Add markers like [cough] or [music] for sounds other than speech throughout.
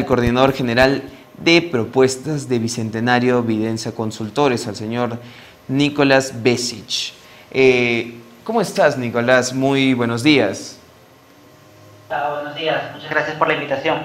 el coordinador general de propuestas de Bicentenario Videncia Consultores, al señor Nicolás Besic. Eh, ¿Cómo estás, Nicolás? Muy buenos días. Hola, buenos días. Muchas gracias por la invitación.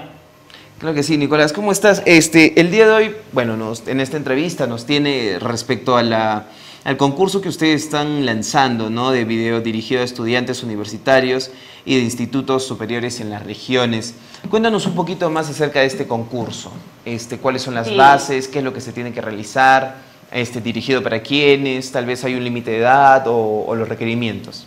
Claro que sí, Nicolás. ¿Cómo estás? Este, el día de hoy, bueno, nos, en esta entrevista nos tiene respecto a la, al concurso que ustedes están lanzando, ¿no? De video dirigido a estudiantes universitarios y de institutos superiores en las regiones. Cuéntanos un poquito más acerca de este concurso. Este, ¿Cuáles son las Sí. bases? ¿Qué es lo que se tiene que realizar? Este, ¿Dirigido para quiénes? ¿Tal vez hay un límite de edad o, o los requerimientos?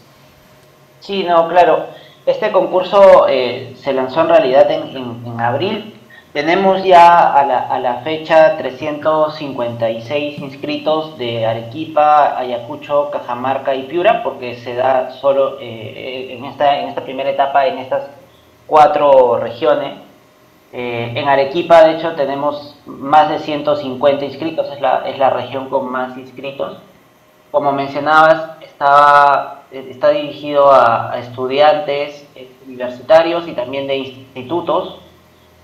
Sí, no, claro. Este concurso eh, se lanzó en realidad en, en- en abril. Tenemos ya a la, a la fecha 356 inscritos de Arequipa, Ayacucho, Cajamarca y Piura, porque se da solo eh, en, esta, en esta primera etapa en estas cuatro regiones. Eh, en Arequipa, de hecho, tenemos más de 150 inscritos, es la, es la región con más inscritos. Como mencionabas, eh, está dirigido a, a estudiantes eh, universitarios y también de institutos.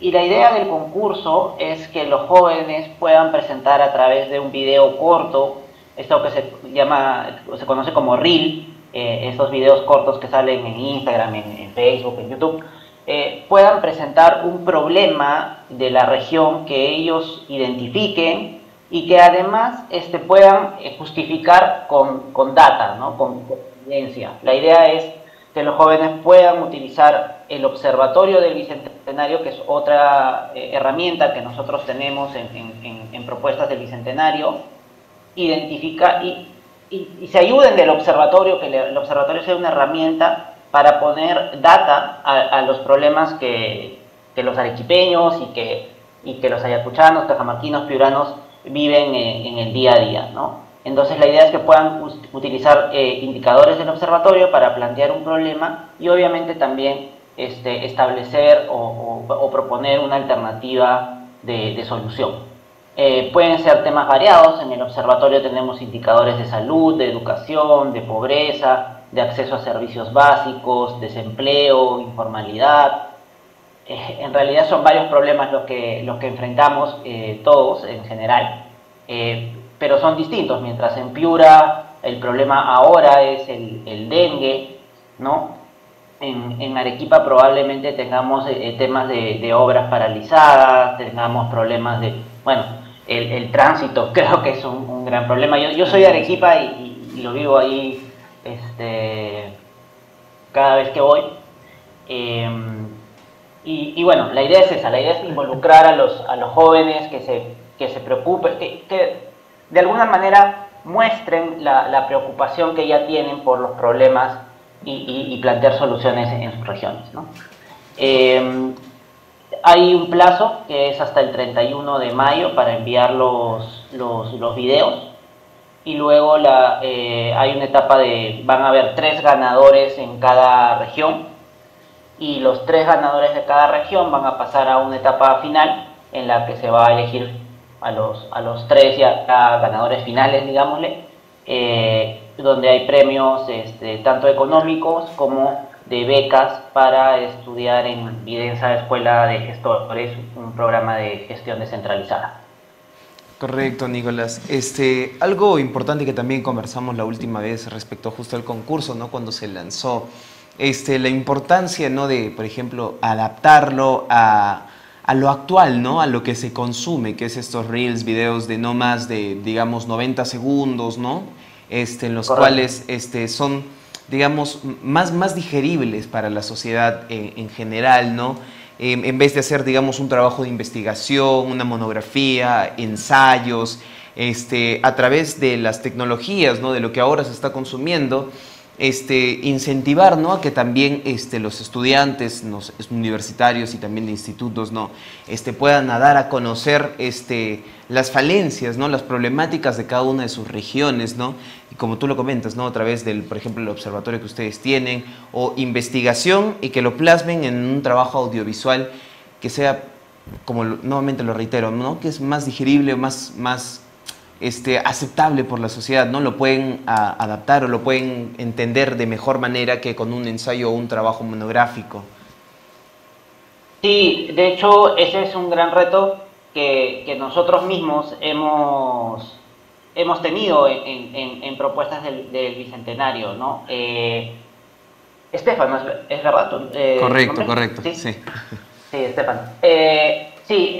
Y la idea del concurso es que los jóvenes puedan presentar a través de un video corto, esto que se llama, se conoce como Reel, eh, esos videos cortos que salen en Instagram, en, en Facebook, en YouTube, eh, puedan presentar un problema de la región que ellos identifiquen y que además este, puedan eh, justificar con, con data, ¿no? con, con evidencia. La idea es que los jóvenes puedan utilizar el observatorio del Bicentenario, que es otra eh, herramienta que nosotros tenemos en, en- en- en propuestas del Bicentenario, identificar y, se ayuden del observatorio, que el observatorio sea una herramienta para poner data a, los problemas que, los arequipeños y que, y que los ayacuchanos, cajamarquinos, piuranos viven eh, en el día a día, ¿no? Entonces la idea es que puedan utilizar eh, indicadores del observatorio para plantear un problema y obviamente también este, establecer o, proponer una alternativa de, solución. Eh, pueden ser temas variados, en el observatorio tenemos indicadores de salud, de educación, de pobreza, de acceso a servicios básicos, desempleo, informalidad, eh, en realidad son varios problemas los que, los que enfrentamos todos en general, eh, pero son distintos. Mientras en Piura el problema ahora es el, dengue, ¿no? En, Arequipa probablemente tengamos eh, temas de, obras paralizadas, tengamos problemas de, bueno, el, tránsito [laughs] creo que es un, gran problema. Yo, soy de Arequipa y lo vivo ahí este, cada vez que voy. Em, y, y bueno, la idea es esa, la idea es involucrar a los, a los jóvenes que se, que se preocupen, que, que de alguna manera muestren la, la preocupación que ya tienen por los problemas y, y- y plantear soluciones en sus regiones. ¿no? Eh, hay un plazo que es hasta el 31 de mayo para enviar los, los, los videos y luego la, eh, hay una etapa de, van a haber tres ganadores en cada región y los tres ganadores de cada región van a pasar a una etapa final en la que se va a elegir a los, a los tres ya ganadores finales, digámosle, eh, donde hay premios este, tanto económicos como de becas para estudiar en Videnza Escuela de Gestores, un programa de gestión descentralizada. Correcto, Nicolás. Este, algo importante que también conversamos la última vez respecto justo al concurso, ¿no? Cuando se lanzó, este, la importancia, ¿no? De, por ejemplo, adaptarlo a, a lo actual, ¿no? A lo que se consume, que es estos reels, videos de no más de, digamos, 90 segundos, ¿no? Este, en los Correcto. cuales este, son, digamos, más, más digeribles para la sociedad en, en general, ¿no? Em, en vez de hacer, digamos, un trabajo de investigación, una monografía, ensayos, este, a través de las tecnologías, ¿no? de lo que ahora se está consumiendo, este, incentivar ¿no? a que también este, los estudiantes nos- universitarios y también de institutos ¿no? este, puedan dar a conocer este, las falencias, ¿no? las problemáticas de cada una de sus regiones, ¿no? y como tú lo comentas, ¿no? a través del, por ejemplo, el observatorio que ustedes tienen, o investigación y que lo plasmen en un trabajo audiovisual que sea, como nuevamente lo reitero, ¿no? que es más digerible, más, más este, aceptable por la sociedad, ¿no? Lo pueden a- adaptar o lo pueden entender de mejor manera que con un ensayo o un trabajo monográfico. Sí, de hecho ese es un gran reto que, nosotros mismos hemos, hemos tenido en, propuestas del, Bicentenario, ¿no? Eh, Estefano, ¿es, verdad? Eh, correcto, correcto, sí. Sí, Estefano. Eh, sí,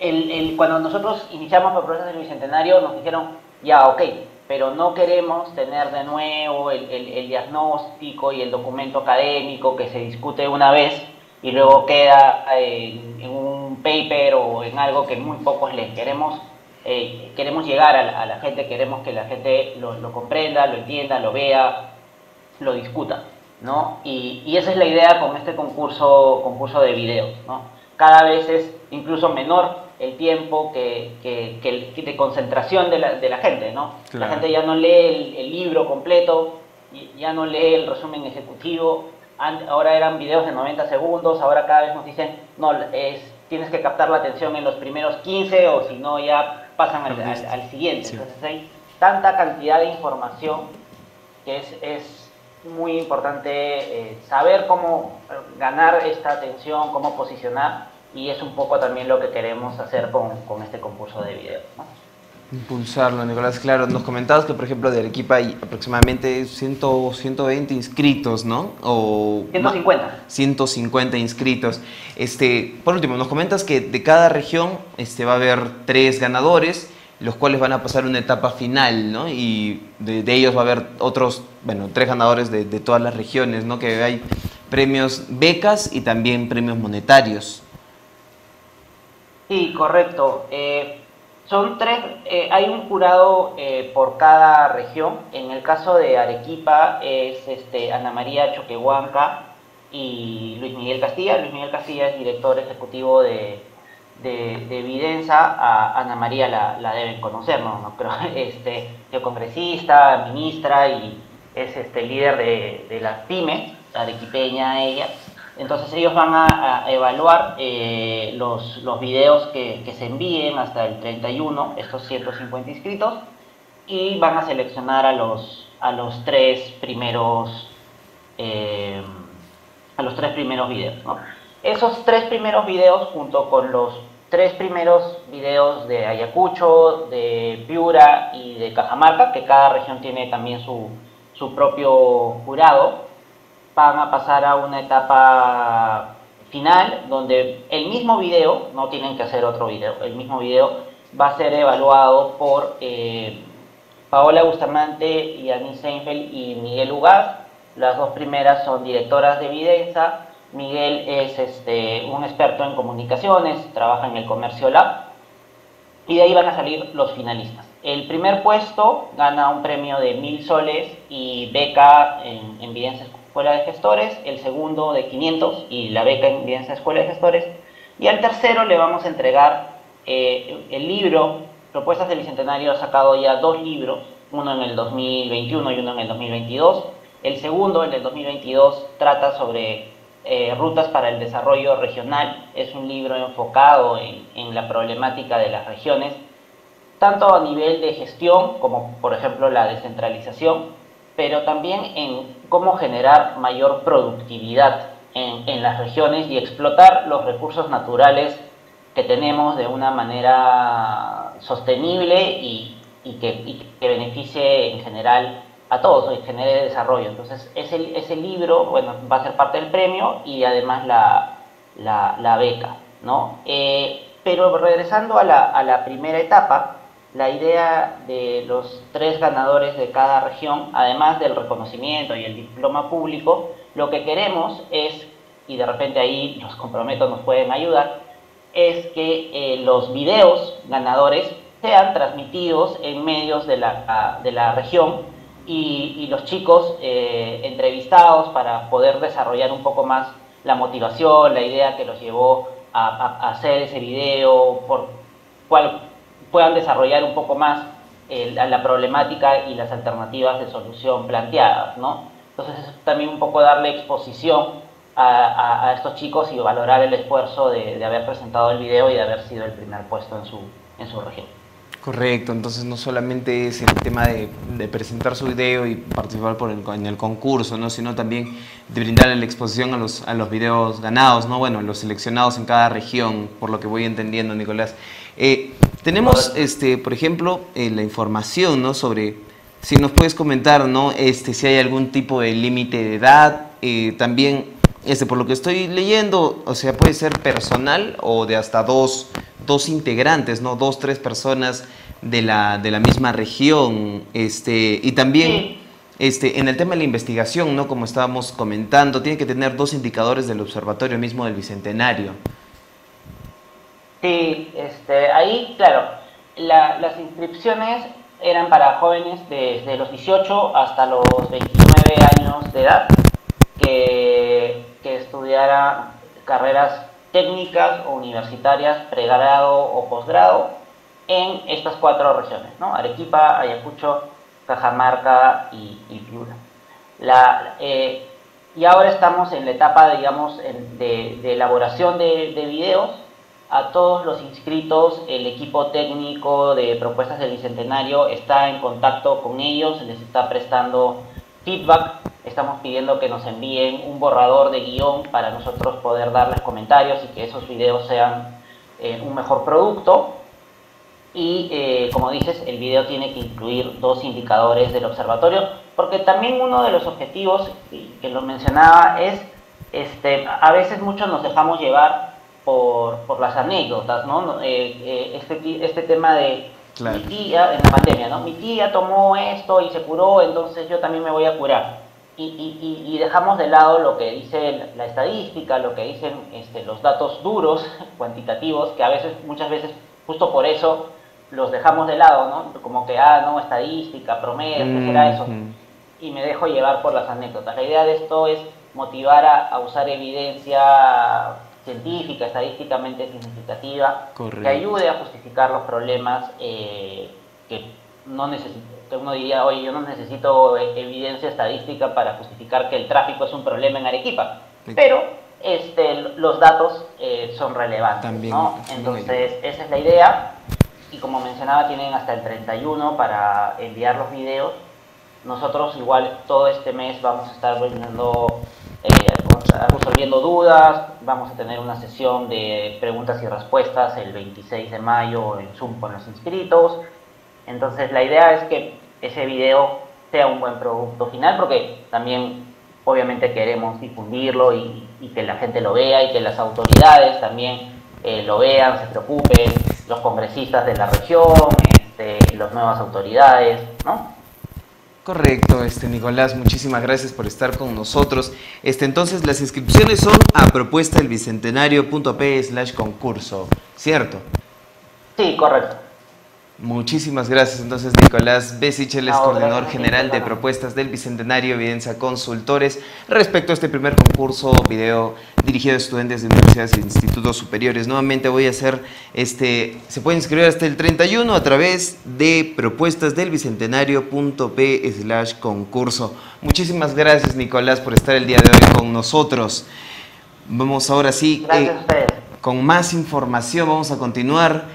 el, cuando nosotros iniciamos propuestas del Bicentenario nos dijeron, ya, ok, pero no queremos tener de nuevo el, diagnóstico y el documento académico que se discute una vez y luego queda en, un paper o en algo que muy pocos leen. Queremos, eh, queremos llegar a la, gente, queremos que la gente lo, comprenda, lo entienda, lo vea, lo discuta. ¿no? Y, y, esa es la idea con este concurso, concurso de videos. ¿no? Cada vez es incluso menor el tiempo que, que, de concentración de la, de la gente, ¿no? La gente ya no lee el, libro completo, ya no lee el resumen ejecutivo, ahora eran videos de 90 segundos, ahora cada vez nos dicen, no, es, tienes que captar la atención en los primeros 15 o si no ya pasan al, siguiente. Entonces hay tanta cantidad de información que es, es muy importante eh, saber cómo ganar esta atención, cómo posicionar y es un poco también lo que queremos hacer con, con este concurso de video. Impulsarlo, Nicolás. Claro, nos comentabas que, por ejemplo, de Arequipa hay aproximadamente 100, 120 inscritos, ¿no? O 150. 150 inscritos. Este, por último, nos comentas que de cada región este, va a haber tres ganadores, los cuales van a pasar una etapa final, ¿no? Y de, ellos va a haber otros, bueno, tres ganadores de, de todas las regiones, ¿no? Que hay premios becas y también premios monetarios. Sí, correcto. Eh, son tres, eh, hay un jurado eh, por cada región. En el caso de Arequipa es este, Ana María Choquehuanca y Luis Miguel Castilla. Luis Miguel Castilla es director ejecutivo de, de. A Ana María la, deben conocer, ¿no? no pero [laughs] este, congresista, ministra y es este, líder de, de la PYME, arequipeña ella. Entonces ellos van a, evaluar eh, los, los, videos que, se envíen hasta el 31, estos 150 inscritos, y van a seleccionar a los, a los tres primeros eh, a los tres primeros videos. Esos tres primeros videos junto con los tres primeros videos de Ayacucho, de Piura y de Cajamarca, que cada región tiene también su, su propio jurado, van a pasar a una etapa final donde el mismo video, no tienen que hacer otro video, el mismo video va a ser evaluado por eh, Paola Bustamante y Annie Seinfeld y Miguel Ugaz. Las dos primeras son directoras de evidencia. Miguel es este, un experto en comunicaciones, trabaja en el Comercio Lab. Y de ahí van a salir los finalistas. El primer puesto gana un premio de mil soles y beca en, en evidencias Escuela de Gestores, el segundo de 500 y la beca en Evidencia Escuela de Gestores, y al tercero le vamos a entregar eh, el libro, Propuestas del Bicentenario ha sacado ya dos libros, uno en el 2021 y uno en el 2022. El segundo, en el 2022, trata sobre eh, rutas para el desarrollo regional. Es un libro enfocado en, en la problemática de las regiones, tanto a nivel de gestión como por ejemplo la descentralización, pero también en cómo generar mayor productividad en, las regiones y explotar los recursos naturales que tenemos de una manera sostenible y, que, beneficie en general a todos y genere desarrollo. Entonces, ese, ese libro bueno, va a ser parte del premio y además la, beca. ¿no? Eh, pero regresando a la, a la primera etapa, la idea de los tres ganadores de cada región, además del reconocimiento y el diploma público, lo que queremos es, y de repente ahí los comprometos nos pueden ayudar, es que eh, los videos ganadores sean transmitidos en medios de la, de la región y, los chicos eh, entrevistados para poder desarrollar un poco más la motivación, la idea que los llevó a, a hacer ese video, por cuál puedan desarrollar un poco más la problemática y las alternativas de solución planteadas, ¿no? Entonces es también un poco darle exposición a, estos chicos y valorar el esfuerzo de, haber presentado el video y de haber sido el primer puesto en su, en su región. Correcto, entonces no solamente es el tema de, presentar su video y participar por en el concurso, ¿no? sino también de brindarle la exposición a los, a los videos ganados, ¿no? bueno, los seleccionados en cada región, por lo que voy entendiendo, Nicolás. Eh, tenemos, este, por ejemplo, eh, la información ¿no? sobre, si nos puedes comentar, ¿no? este, si hay algún tipo de límite de edad, eh, también, este, por lo que estoy leyendo, o sea, puede ser personal o de hasta dos dos integrantes, ¿no? Dos, tres personas de la, de la misma región. Este, y también este, en el tema de la investigación, ¿no? Como estábamos comentando, tiene que tener dos indicadores del observatorio mismo del Bicentenario. Sí, este, ahí, claro, las inscripciones eran para jóvenes desde los 18 hasta los 29 años de edad que, que estudiaran carreras técnicas o universitarias, pregrado o posgrado, en estas cuatro regiones, ¿no? Arequipa, Ayacucho, Cajamarca y, Piura. La, eh, y ahora estamos en la etapa, digamos, de, elaboración de, de, videos. A todos los inscritos, el equipo técnico de propuestas del Bicentenario está en contacto con ellos, les está prestando feedback estamos pidiendo que nos envíen un borrador de guion para nosotros poder darles comentarios y que esos videos sean eh, un mejor producto. Y eh, como dices, el video tiene que incluir dos indicadores del observatorio, porque también uno de los objetivos, que lo mencionaba, es, este, a veces muchos nos dejamos llevar por, por las anécdotas, ¿no? Eh, este, este tema de mi tía, en la pandemia, ¿no? Mi tía tomó esto y se curó, entonces yo también me voy a curar y, dejamos de lado lo que dice la estadística, lo que dicen este, los datos duros, [laughs] cuantitativos, que a veces, muchas veces, justo por eso los dejamos de lado, ¿no? Como que, ah, no, estadística, promedio, ¿qué será eso? Y me dejo llevar por las anécdotas. La idea de esto es motivar a, usar evidencia científica, estadísticamente significativa, que ayude a justificar los problemas eh, que no necesitamos uno diría, oye, yo no necesito evidencia estadística para justificar que el tráfico es un problema en Arequipa, pero este, los datos eh, son relevantes. ¿no? Entonces, esa es la idea. Y como mencionaba, tienen hasta el 31 para enviar los videos. Nosotros igual todo este mes vamos a estar eh, resolviendo dudas, vamos a tener una sesión de preguntas y respuestas el 26 de mayo en Zoom con los inscritos. Entonces la idea es que ese video sea un buen producto final porque también obviamente queremos difundirlo y, que la gente lo vea y que las autoridades también eh, lo vean, se preocupen, los congresistas de la región, este, las nuevas autoridades, ¿no? Correcto, este Nicolás, muchísimas gracias por estar con nosotros. Este, entonces las inscripciones son a propuesta del bicentenario.p slash concurso, ¿cierto? Sí, correcto. Muchísimas gracias. Entonces, Nicolás Besich, es coordinador general de propuestas del Bicentenario Evidencia Consultores, respecto a este primer concurso video dirigido a estudiantes de universidades e institutos superiores. Nuevamente voy a hacer, este, se puede inscribir hasta el 31 a través de propuestas del bicentenario.p slash concurso. Muchísimas gracias, Nicolás, por estar el día de hoy con nosotros. Vamos ahora sí. Eh, con más información, vamos a continuar.